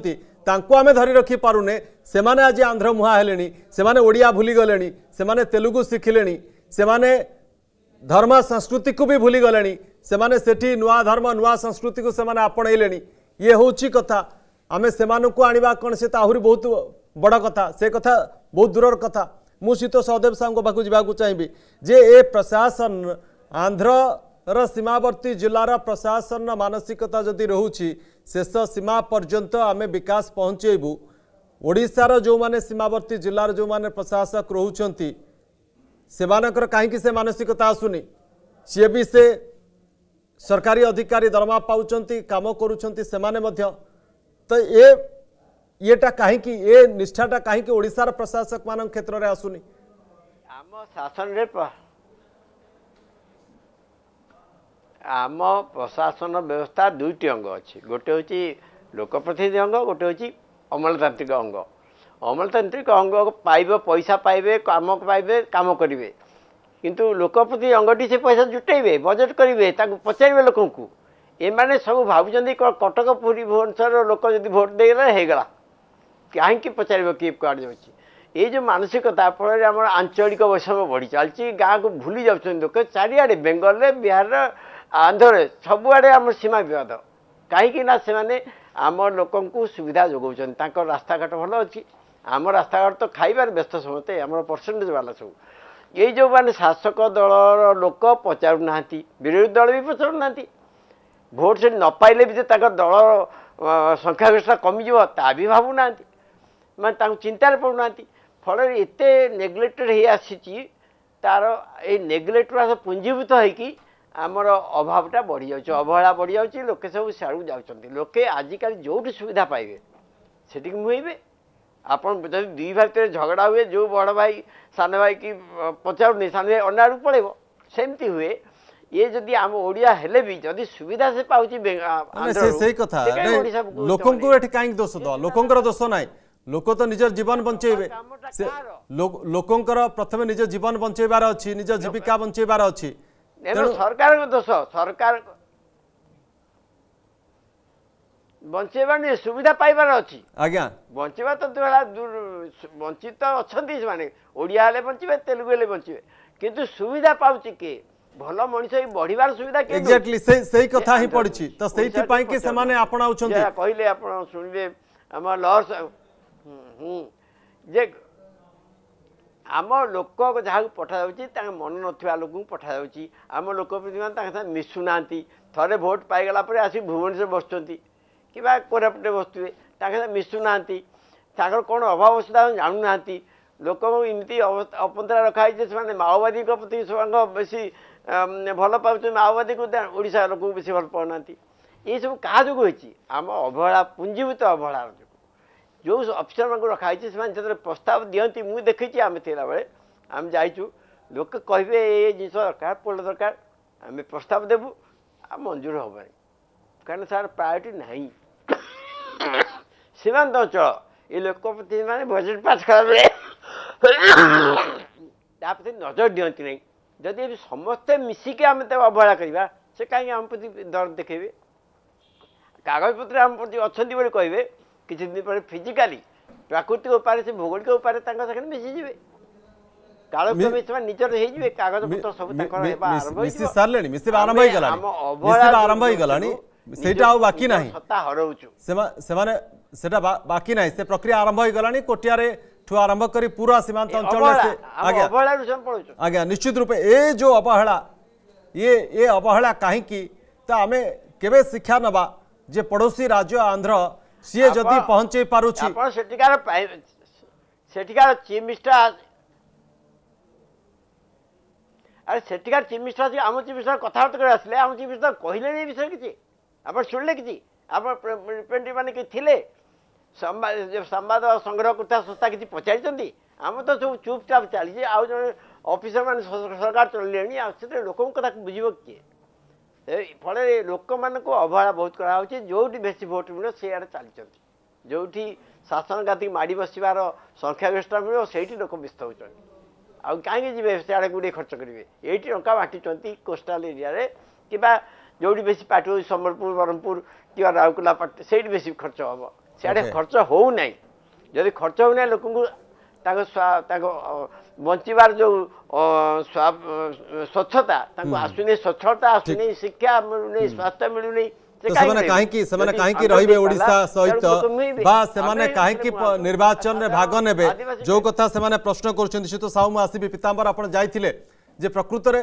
ତାଙ୍କୁ ଆମେ ଧରି ରଖିପାରୁନେ ସେମାନେ ଆଜି ଆନ୍ଧ୍ର ମୁହାଁ ହେଲେଣି ସେମାନେ ଓଡ଼ିଆ ଭୁଲିଗଲେଣି ସେମାନେ ତେଲୁଗୁ ଶିଖିଲେଣି ସେମାନେ ଧର୍ମ ସଂସ୍କୃତିକୁ ବି ଭୁଲିଗଲେଣି से नुआ धर्म नुआ संस्कृति को आपणईले ये हूँ कथा आम से आनवा कौन से आहुरी बहुत बड़ कथा से कथा बहुत दूर कथा मुझे सहदेव साहू जावाक चाहिए जे ए प्रशासन आंध्र रीमर्त जिलार प्रशासन मानसिकता जदि रोची शेष सीमा पर्यंत आम विकास पहुँचेबू ओडार जो मैंने सीमर्त जिलार जो मैंने प्रशासक रोचर कहीं से मानसिकता आसुनी सी भी से ସରକାରୀ ଅଧିକାରୀ ଦରମା ପାଉଛନ୍ତି କାମ କରୁଛନ୍ତି ସେମାନେ ମଧ୍ୟ ତ ଏ ଇଏଟା କାହିଁକି ଏ ନିଷ୍ଠାଟା କାହିଁକି ଓଡ଼ିଶାର ପ୍ରଶାସକମାନଙ୍କ କ୍ଷେତ୍ରରେ ଆସୁନି ଆମ ଶାସନରେ ଆମ ପ୍ରଶାସନ ବ୍ୟବସ୍ଥା ଦୁଇଟି ଅଙ୍ଗ ଅଛି ଗୋଟେ ହେଉଛି ଲୋକପ୍ରତିନିଧି ଅଙ୍ଗ ଗୋଟେ ହେଉଛି ଅମଳତାନ୍ତ୍ରିକ ଅଙ୍ଗ ଅମଳତାନ୍ତ୍ରିକ ଅଙ୍ଗ ପାଇବ ପଇସା ପାଇବେ କାମ ପାଇବେ କାମ କରିବେ କିନ୍ତୁ ଲୋକପ୍ରତି ଅଙ୍ଗଟି ସେ ପଇସା ଜୁଟେଇବେ ବଜେଟ୍ କରିବେ ତାଙ୍କୁ ପଚାରିବେ ଲୋକଙ୍କୁ ଏମାନେ ସବୁ ଭାବୁଛନ୍ତି କ'ଣ କଟକ ପୁରୀ ଭୁବନେଶ୍ୱର ଲୋକ ଯଦି ଭୋଟ୍ ଦେଇଗଲା ହେଇଗଲା କାହିଁକି ପଚାରିବ କିଏ କୁଆଡ଼େ ଯାଉଛି ଏଇ ଯେଉଁ ମାନସିକତା ଫଳରେ ଆମର ଆଞ୍ଚଳିକ ବୈଷମ୍ୟ ବଢ଼ି ଚାଲିଛି ଗାଁକୁ ଭୁଲି ଯାଉଛନ୍ତି ଲୋକ ଚାରିଆଡ଼େ ବେଙ୍ଗଲରେ ବିହାରର ଆନ୍ଧ୍ରରେ ସବୁଆଡ଼େ ଆମର ସୀମା ବିବାଦ କାହିଁକି ନା ସେମାନେ ଆମ ଲୋକଙ୍କୁ ସୁବିଧା ଯୋଗାଉଛନ୍ତି ତାଙ୍କର ରାସ୍ତାଘାଟ ଭଲ ଅଛି ଆମ ରାସ୍ତାଘାଟ ତ ଖାଇବାରେ ବ୍ୟସ୍ତ ସମସ୍ତେ ଆମର ପରସେଣ୍ଟେଜ୍ ବାଲା ସବୁ ଏଇ ଯେଉଁମାନେ ଶାସକ ଦଳର ଲୋକ ପଚାରୁନାହାନ୍ତି ବିରୋଧୀ ଦଳ ବି ପଚାରୁନାହାନ୍ତି ଭୋଟ୍ ସେଠି ନ ପାଇଲେ ବି ଯେ ତାଙ୍କ ଦଳ ସଂଖ୍ୟାଗରିଷ୍ଠତା କମିଯିବ ତା ବି ଭାବୁନାହାନ୍ତି ମାନେ ତାଙ୍କୁ ଚିନ୍ତାରେ ପଡ଼ୁନାହାନ୍ତି ଫଳରେ ଏତେ ନେଗ୍ଲେକ୍ଟେଡ଼ ହେଇ ଆସିଛି ତାର ଏଇ ନେଗ୍ଲେକ୍ଟଗୁଡ଼ା ପୁଞ୍ଜୀଭୂତ ହେଇକି ଆମର ଅଭାବଟା ବଢ଼ିଯାଉଛି ଅବହେଳା ବଢ଼ିଯାଉଛି ଲୋକେ ସବୁ ସିଆଡ଼କୁ ଯାଉଛନ୍ତି ଲୋକେ ଆଜିକାଲି ଯେଉଁଠି ସୁବିଧା ପାଇବେ ସେଠିକି ମୁହେଁଇବେ ଆପଣ ଯଦି ଦୁଇ ଭାଇ ଭିତରେ ଝଗଡ଼ା ହୁଏ ଯେଉଁ ବଡ଼ ଭାଇ ସାନ ଭାଇ କି ପଚାରୁନି ସାନ ଭାଇ ଅନ୍ୟ ଆଡ଼କୁ ପଳେଇବ ସେମିତି ହୁଏ ଇଏ ଯଦି ଆମ ଓଡ଼ିଆ ହେଲେ ବି ଯଦି ସୁବିଧା ସେ ପାଉଛି ସେଇ କଥା ଲୋକଙ୍କୁ ଏଠି କାହିଁକି ଦୋଷ ଦେବା ଲୋକଙ୍କର ଦୋଷ ନାହିଁ ଲୋକ ତ ନିଜର ଜୀବନ ବଞ୍ଚେଇବେ ଲୋକଙ୍କର ପ୍ରଥମେ ନିଜ ଜୀବନ ବଞ୍ଚେଇବାର ଅଛି ନିଜ ଜୀବିକା ବଞ୍ଚେଇବାର ଅଛି ସରକାରଙ୍କ ଦୋଷ ସରକାର ବଞ୍ଚେଇବା ନୁହେଁ ସୁବିଧା ପାଇବାର ଅଛି ଆଜ୍ଞା ବଞ୍ଚିବା ତ ହେଲା ବଞ୍ଚିତ ଅଛନ୍ତି ସେମାନେ ଓଡ଼ିଆ ହେଲେ ବଞ୍ଚିବେ ତେଲୁଗୁ ହେଲେ ବଞ୍ଚିବେ କିନ୍ତୁ ସୁବିଧା ପାଉଛି କିଏ ଭଲ ମଣିଷ ହିଁ ବଢ଼ିବାର ସୁବିଧା ଏକ୍ଜାକ୍ଟଲି ସେଇ କଥା ହିଁ ପଡ଼ିଛି ତ ସେଇଥିପାଇଁ କି ସେମାନେ ଆପଣାଉଛନ୍ତି କହିଲେ ଆପଣ ଶୁଣିବେ ଆମ ଲସ୍ ଯେ ଆମ ଲୋକ ଯାହାକୁ ପଠାଯାଉଛି ତାଙ୍କ ମନ ନଥିବା ଲୋକଙ୍କୁ ପଠାଯାଉଛି ଆମ ଲୋକ ପ୍ରତିମାନେ ତାଙ୍କ ସାଥେ ମିଶୁନାହାନ୍ତି ଥରେ ଭୋଟ ପାଇଗଲା ପରେ ଆସିକି ଭୁବନେଶ୍ୱର ବସୁଛନ୍ତି କିମ୍ବା କୋରାପୁଟରେ ବସୁଥିବେ ତାଙ୍କ ମିଶୁନାହାନ୍ତି ତାଙ୍କର କ'ଣ ଅଭାବ ଅସୁବିଧା ଜାଣୁନାହାନ୍ତି ଲୋକଙ୍କୁ ଏମିତି ଅପନ୍ତରା ରଖାହେଇଛି ସେମାନେ ମାଓବାଦୀଙ୍କ ପ୍ରତି ସେମାନଙ୍କ ବେଶୀ ଭଲ ପାଉଛନ୍ତି ମାଓବାଦୀଙ୍କୁ ଓଡ଼ିଶା ଲୋକଙ୍କୁ ବେଶୀ ଭଲ ପାଉନାହାନ୍ତି ଏସବୁ କାହା ଯୋଗୁଁ ହେଇଛି ଆମ ଅବହେଳା ପୁଞ୍ଜୀଭୂତ ଅବହେଳା ଯୋଗୁଁ ଯେଉଁ ଅଫିସରମାନଙ୍କୁ ରଖାହେଇଛି ସେମାନେ ସେଥିରେ ପ୍ରସ୍ତାବ ଦିଅନ୍ତି ମୁଁ ଦେଖିଛି ଆମେ ଥିଲାବେଳେ ଆମେ ଯାଇଛୁ ଲୋକେ କହିବେ ଏ ଜିନିଷ ଦରକାର ପୋଲ ଦରକାର ଆମେ ପ୍ରସ୍ତାବ ଦେବୁ ଆଉ ମଞ୍ଜୁର ହେବନି କାରଣ ସାର୍ ପ୍ରାୟୋରିଟି ନାହିଁ ସୀମାନ୍ତ ଅଞ୍ଚଳ ଏ ଲୋକପ୍ରତିନିଧିମାନେ ବଜେଟ୍ ପାସ୍ କଲାବେଳେ ତା ପ୍ରତି ନଜର ଦିଅନ୍ତି ନାହିଁ ଯଦି ଏବେ ସମସ୍ତେ ମିଶିକି ଆମେ ତାକୁ ଅବହେଳା କରିବା ସେ କାହିଁକି ଆମ ପ୍ରତି ଦରଦ ଦେଖେଇବେ କାଗଜପତ୍ର ଆମ ପ୍ରତି ଅଛନ୍ତି ବୋଲି କହିବେ କିଛି ଦିନ ପରେ ଫିଜିକାଲି ପ୍ରାକୃତିକ ଉପାୟରେ ସେ ଭୌଗୋଳିକ ଉପାୟରେ ତାଙ୍କ ସାଙ୍ଗରେ ମିଶିଯିବେ ସେଇଟା ଆଉ ବାକି ନାହିଁ ସେମାନେ से बा, बाकी ना से प्रक्रिया आरंभ हो गला कोटिया ठू आरंभ कर पूरा सीमांत अंचल आज्ञा निश्चित रूप ये जो अवहेला ये ये अवहेला कहीं तो आम के शिक्षा नवा जे पड़ोसी राज्य आंध्र सीए जदि पहुंचे पार कथबार्ता कहले विषय आप शुणिले कि आप प्रिपेन्ट्री मैंने किए ସମ୍ବାଦ ସମ୍ବାଦ ସଂଗ୍ରହ କରୁଥିବା ସଂସ୍ଥା କିଛି ପଚାରିଛନ୍ତି ଆମର ତ ସବୁ ଚୁପଚାପ ଚାଲିଛି ଆଉ ଜଣେ ଅଫିସରମାନେ ସରକାର ଚଳିଲେଣି ଆଉ ସେଥିରେ ଲୋକଙ୍କ କଥା ବୁଝିବ କିଏ ଫଳରେ ଲୋକମାନଙ୍କୁ ଅବହେଳା ବହୁତ କରାହେଉଛି ଯେଉଁଠି ବେଶୀ ଭୋଟ୍ ମିଳିବ ସେଇଆଡ଼େ ଚାଲିଛନ୍ତି ଯେଉଁଠି ଶାସନ ଘାତିକି ମାଡ଼ି ବସିବାର ସଂଖ୍ୟାଗ୍ରଷ୍ଠା ମିଳିବ ସେଇଠି ଲୋକ ବ୍ୟସ୍ତ ହେଉଛନ୍ତି ଆଉ କାହିଁକି ଯିବେ ସେଆଡ଼େ ଗୁଡ଼ିଏ ଖର୍ଚ୍ଚ କରିବେ ଏଇଠି ଟଙ୍କା ବାଟିଛନ୍ତି କୋଷ୍ଟାଲ ଏରିଆରେ କିମ୍ବା ଯେଉଁଠି ବେଶୀ ପାଟି ହେଉଛି ସମ୍ବଲପୁର ବରହମପୁର କିମ୍ବା ରାଉରକେଲା ପାଟି ସେଇଠି ବେଶୀ ଖର୍ଚ୍ଚ ହେବ सियाड़े खर्च होना खर्च होना लोक बचार जो स्वच्छता आसुनी स्वच्छता आसुनी शिक्षा मिलूनी स्वास्थ्य मिलूनी निर्वाचन भाग ने जो कथा प्रश्न कर पीताम्बर आपतर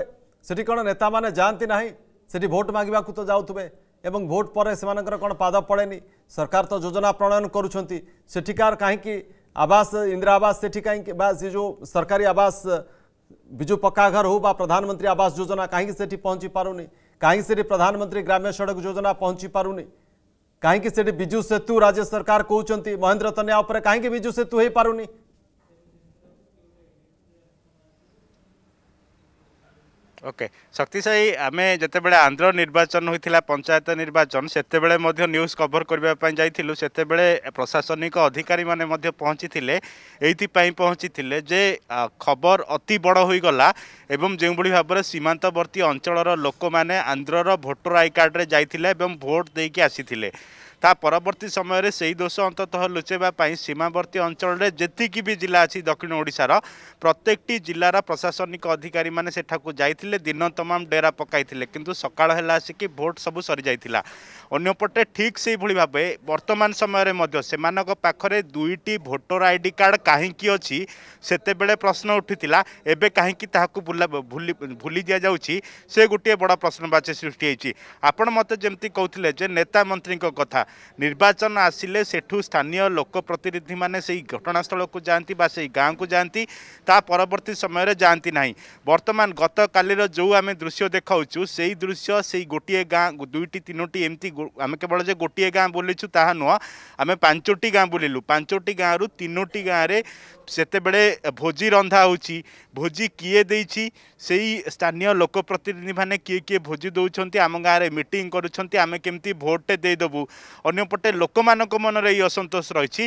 से कौन नेता जाती ना से भोट मांगा को तो जाऊ एवं भोट पर कौन पाद पड़े सरकार तो योजना प्रणयन करठिकार आवास इंदिरा आवास से कहीं जो सरकारी आवास विजु पक्काघर हो प्रधानमंत्री आवास योजना कहीं से पहुँची पार नहीं कहीं से प्रधानमंत्री ग्राम्य सड़क योजना पहुँची पार नहीं कहीं विजु सेतु राज्य सरकार कहते महेन्द्र तनिया कहीं विजु सेतु हो पार नहीं ওকে শক্তি সাই আমি যেতবে আন্ধ্র নির্বাচন হয়েছিল পঞ্চায়েত নির্বাচন সেতবে নিউজ কভর করা যাই সেতবে প্রশাসনিক অধিকারী মানে পৌঁছি এইপাই পৌঁছি যে খবর অতি বড় হয়ে গলা এবং যেভাবে ভাবে সীমান্তবর্তী অঞ্চলর লোক মানে আন্ধ্রর ভোটর আই কার্ডে যাই এবং ভোট দিয়ে আসি ତା ପରବର୍ତ୍ତୀ ସମୟରେ ସେହି ଦୋଷ ଅନ୍ତତଃ ଲୁଚାଇବା ପାଇଁ ସୀମାବର୍ତ୍ତୀ ଅଞ୍ଚଳରେ ଯେତିକି ବି ଜିଲ୍ଲା ଅଛି ଦକ୍ଷିଣ ଓଡ଼ିଶାର ପ୍ରତ୍ୟେକଟି ଜିଲ୍ଲାର ପ୍ରଶାସନିକ ଅଧିକାରୀମାନେ ସେଠାକୁ ଯାଇଥିଲେ ଦିନ ତମାମ ଡେରା ପକାଇଥିଲେ କିନ୍ତୁ ସକାଳ ହେଲା ଆସିକି ଭୋଟ୍ ସବୁ ସରିଯାଇଥିଲା ଅନ୍ୟପଟେ ଠିକ୍ ସେହିଭଳି ଭାବେ ବର୍ତ୍ତମାନ ସମୟରେ ମଧ୍ୟ ସେମାନଙ୍କ ପାଖରେ ଦୁଇଟି ଭୋଟର ଆଇଡ଼ି କାର୍ଡ଼ କାହିଁକି ଅଛି ସେତେବେଳେ ପ୍ରଶ୍ନ ଉଠିଥିଲା ଏବେ କାହିଁକି ତାହାକୁ ଭୁଲି ଦିଆଯାଉଛି ସେ ଗୋଟିଏ ବଡ଼ ପ୍ରଶ୍ନବାଚୀ ସୃଷ୍ଟି ହୋଇଛି ଆପଣ ମୋତେ ଯେମିତି କହୁଥିଲେ ଯେ ନେତା ମନ୍ତ୍ରୀଙ୍କ କଥା নির্বাচন আসলে সেঠু স্থানীয় লোকপ্রতিনিধি মানে সেই ঘটনাস্থলক যাতে বা সেই গাঁকু যাতে তা পরবর্তী সময়ের যাতে না বর্তমান গতকালের যে আমি দৃশ্য দেখাউছু সেই দৃশ্য সেই গোটিয়ে গাঁ দুইটি তিনোটি এমতি আমি কেবল যে গোটিয়ে গাঁ বুলিছু তাহা নুহ আমি পাঁচটি গাঁ বুলিলু পাঁচটি গাঁরু তিনোটি গাঁরে সেতবে ভোজি রন্ধা হচ্ছে ভোজি কিয়ে দিয়েছি সেই স্থানীয় লোকপ্রতিনিধি মানে কিয়ে কিয়ে ভোজি দৌঁচ আম গাঁরে মিটিং করুচ্ছেন আমি কেমতি ভোটটে দিয়ে দেবু অন্যপটে ଲୋକମାନଙ୍କ ମନରେ ଏଇ ଅସନ୍ତୋଷ ରହିଛି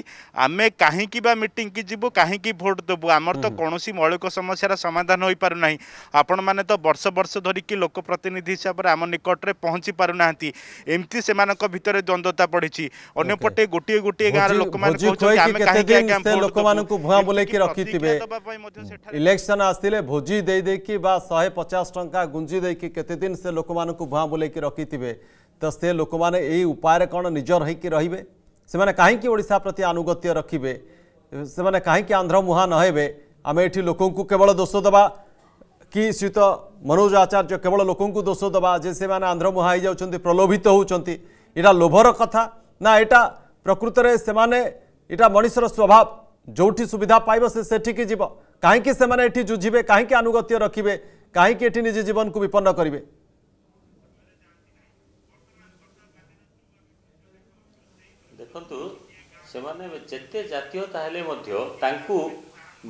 ଆମେ କାହିଁକି ବା ମିଟିଂକି ଯିବୁ କାହିଁକି ଭୋଟ୍ ଦେବୁ ଆମର ତ କୌଣସି ମୌଳିକ ସମସ୍ୟାର ସମାଧାନ ହୋଇପାରୁନାହିଁ ଆପଣମାନେ ତ ବର୍ଷ ବର୍ଷ ଧରିକି ଲୋକପ୍ରତିନିଧି ହିସାବରେ ଆମ ନିକଟରେ ପହଞ୍ଚି ପାରୁନାହାନ୍ତି ଏମିତି ସେମାନଙ୍କ ଭିତରେ ଦ୍ୱନ୍ଦ୍ୱତା ପଡ଼ିଛି ଅନ୍ୟପଟେ ଗୋଟିଏ ଗୋଟିଏ ଗାଁର ଲୋକମାନେ କହୁଛନ୍ତି ଆମେ କାହିଁକି ଆଜ୍ଞା ଲୋକମାନଙ୍କୁ ଭୁଆଁ ବୁଲେଇକି ରଖିଥିବେ ଇଲେକ୍ସନ ଆସିଲେ ଭୋଜି ଦେଇ ଦେଇକି ବା ଶହେ ପଚାଶ ଟଙ୍କା ଗୁଞ୍ଜି ଦେଇକି କେତେ ଦିନ ସେ ଲୋକମାନଙ୍କୁ ଭୁଆଁ ବୁଲେଇକି ରଖିଥିବେ ତ ସେ ଲୋକମାନେ ଏଇ ଉପାୟରେ କ'ଣ ନିଜର ହେଇକି ରହିବେ ସେମାନେ କାହିଁକି ଓଡ଼ିଶା ପ୍ରତି ଆନୁଗତ୍ୟ ରଖିବେ ସେମାନେ କାହିଁକି ଆନ୍ଧ୍ରମୁହାଁ ନ ହେବେ ଆମେ ଏଠି ଲୋକଙ୍କୁ କେବଳ ଦୋଷ ଦେବା କି ଶ୍ରୀତ ମନୋଜ ଆଚାର୍ଯ୍ୟ କେବଳ ଲୋକଙ୍କୁ ଦୋଷ ଦେବା ଯେ ସେମାନେ ଆନ୍ଧ୍ରମୁହାଁ ହେଇଯାଉଛନ୍ତି ପ୍ରଲୋଭିତ ହେଉଛନ୍ତି ଏଇଟା ଲୋଭର କଥା ନା ଏଇଟା ପ୍ରକୃତରେ ସେମାନେ ଏଇଟା ମଣିଷର ସ୍ୱଭାବ ଯେଉଁଠି ସୁବିଧା ପାଇବ ସେ ସେଠିକି ଯିବ କାହିଁକି ସେମାନେ ଏଠି ଯୁଝିବେ କାହିଁକି ଆନୁଗତ୍ୟ ରଖିବେ କାହିଁକି ଏଠି ନିଜ ଜୀବନକୁ ବିପନ୍ନ କରିବେ ଦେଖନ୍ତୁ ସେମାନେ ଯେତେ ଜାତୀୟ ତାହେଲେ ମଧ୍ୟ ତାଙ୍କୁ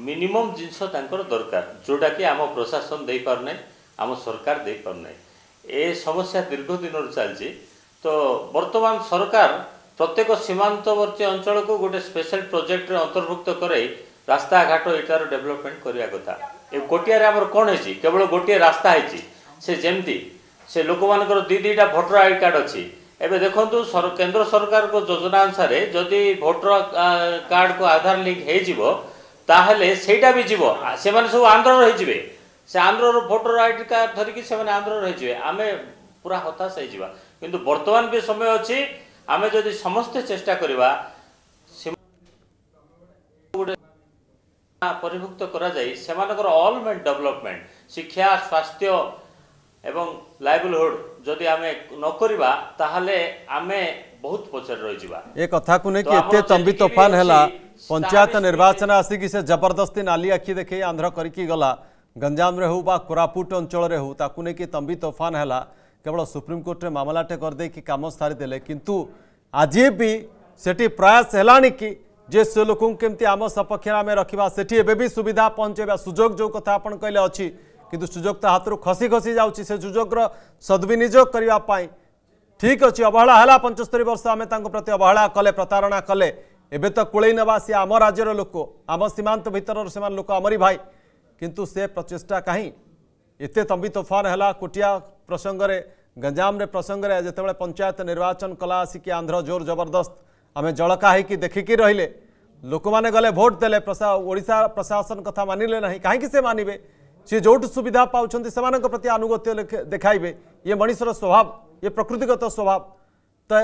ମିନିମମ୍ ଜିନିଷ ତାଙ୍କର ଦରକାର ଯେଉଁଟାକି ଆମ ପ୍ରଶାସନ ଦେଇପାରୁନାହିଁ ଆମ ସରକାର ଦେଇପାରୁନାହିଁ ଏ ସମସ୍ୟା ଦୀର୍ଘ ଦିନରୁ ଚାଲିଛି ତ ବର୍ତ୍ତମାନ ସରକାର ପ୍ରତ୍ୟେକ ସୀମାନ୍ତବର୍ତ୍ତୀ ଅଞ୍ଚଳକୁ ଗୋଟେ ସ୍ପେଶାଲ ପ୍ରୋଜେକ୍ଟରେ ଅନ୍ତର୍ଭୁକ୍ତ କରାଇ ରାସ୍ତାଘାଟ ଏଇଟାର ଡେଭଲପମେଣ୍ଟ କରିବା କଥା ଏ ଗୋଟିଏରେ ଆମର କ'ଣ ହେଇଛି କେବଳ ଗୋଟିଏ ରାସ୍ତା ହେଇଛି ସେ ଯେମିତି ସେ ଲୋକମାନଙ୍କର ଦୁଇ ଦୁଇଟା ଭୋଟର ଆଇ କାର୍ଡ଼ ଅଛି ଏବେ ଦେଖନ୍ତୁ କେନ୍ଦ୍ର ସରକାରଙ୍କ ଯୋଜନା ଅନୁସାରେ ଯଦି ଭୋଟର କାର୍ଡ଼କୁ ଆଧାର ଲିଙ୍କ୍ ହେଇଯିବ ତାହେଲେ ସେଇଟା ବି ଯିବ ସେମାନେ ସବୁ ଆନ୍ଧ୍ରର ହେଇଯିବେ ସେ ଆନ୍ଧ୍ରର ଭୋଟର ଆଇ ଡି କାର୍ଡ଼ ଧରିକି ସେମାନେ ଆନ୍ଧ୍ରର ହେଇଯିବେ ଆମେ ପୁରା ହତାଶ ହେଇଯିବା କିନ୍ତୁ ବର୍ତ୍ତମାନ ବି ସମୟ ଅଛି ଆମେ ଯଦି ସମସ୍ତେ ଚେଷ୍ଟା କରିବା ଗୋଟେ ପରିଭୁକ୍ତ କରାଯାଇ ସେମାନଙ୍କର ଅଲ୍ ଡେଭଲପମେଣ୍ଟ ଶିକ୍ଷା ସ୍ୱାସ୍ଥ୍ୟ ଏବଂ ଲାଇଭଲିହୁଡ଼ जदि आमे न करबा बहुत पचर रह कथा को ने कि एते चंबी तूफान हैला पंचायत निर्वाचन आसिक से जबरदस्ती नाली आखि देखे आंध्र कर गंजाम रे हो कोरापुट अंचल रे हो ताकु ने कि तंबी तोफान है केवल सुप्रीम कोर्ट रे मामलाटे कर दे कि काम सारी देले किंतु आज भी सेठी प्रयास हैलाणी कि जे से लोकन केमती आम सपक्ष रे आमे सुविधा पहुंचेबा सुजोग जो कथा अपन कहले किंतु सुजोग तो हाथ खसी खसी जा सुजोगर सदविनियोग ठीक अच्छे अवहेला पंचस्तरी वर्ष आम प्रति अवहेला कले प्रतारणा कले एवं तो कूल नवा सी आम राज्यर लोक आम सीमांत भितर से लोक आमरी भाई किंतु से प्रचेषा कहीं एत तंबी तोफान है कोटिया प्रसंगे गंजाम प्रसंगे जो पंचायत निर्वाचन कला आसिक आंध्र जोर जबरदस्त आम जलका होकर देखिकी रे लोक मैंने गले भोट देशा प्रशासन कथ मानिले ना कहीं से मानवे सी जो सुविधा पाँच से प्रति आनुगत्य देखा ये मनिषर स्वभाव ये प्रकृतिगत स्वभाव तो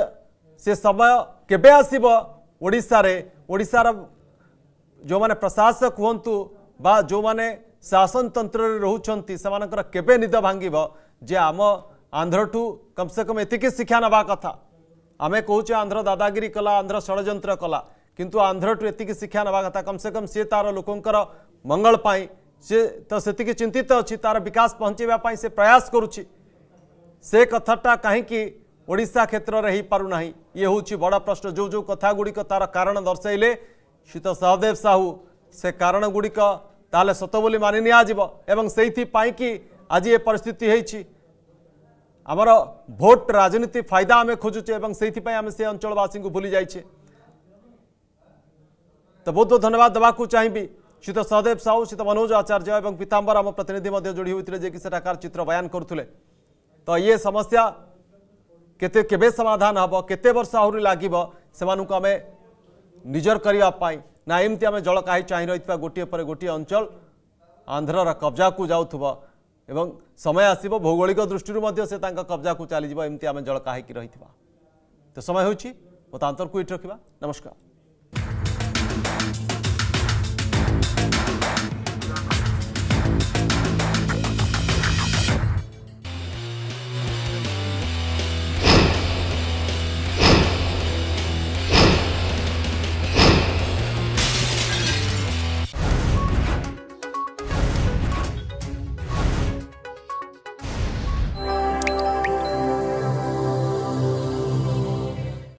से समय केबे आसब ओडार ओडार जो मैंने प्रशासक हूँ बा जो मैंने शासन तंत्र रोचर केद निद भांग जे आम आंध्रठू कम से कम की शिक्षा नवा कथा आम कहे आंध्र दादागिरी कला आंध्र षड़ कला किंतु आंध्रठू एतिकी शिक्षा नवा कथा कम से कम सी तार लोकंर मंगलपाई से तो से चिंतित अच्छी तार विकास पहुँचवाई से प्रयास करुच्ची से कथाटा कहीं क्षेत्र में ही पारना ये हूँ बड़ प्रश्न जो जो कथा गुड़िक तार कारण दर्शेले श्री तो सहदेव साहू से कारण गुड़िक सत बोली मानि निजी कि आज ये पार्थित होमर भोट राजनीति फायदा आम खोजुचे से अंचलवासी को भूली जाइए तो बहुत बहुत धन्यवाद देवा चाहिए सीत सहदेव साहू सीत मनोज आचार्य और पीताम्बर आम प्रतिनिधि जोड़ी होते कि सेठाकार चित्र बयान करुले तो ये समस्या के समाधान हम केत वर्ष आहरी लगे से आम निजर करने ना एमती आम जल का चाह रही गोटे पर गोटे अंचल आंध्रर कब्जा को जाऊ समय आस भौगोलिक दृष्टि से कब्जा को चली एमती आम का रही तो समय हो मत आंतर ये रखा नमस्कार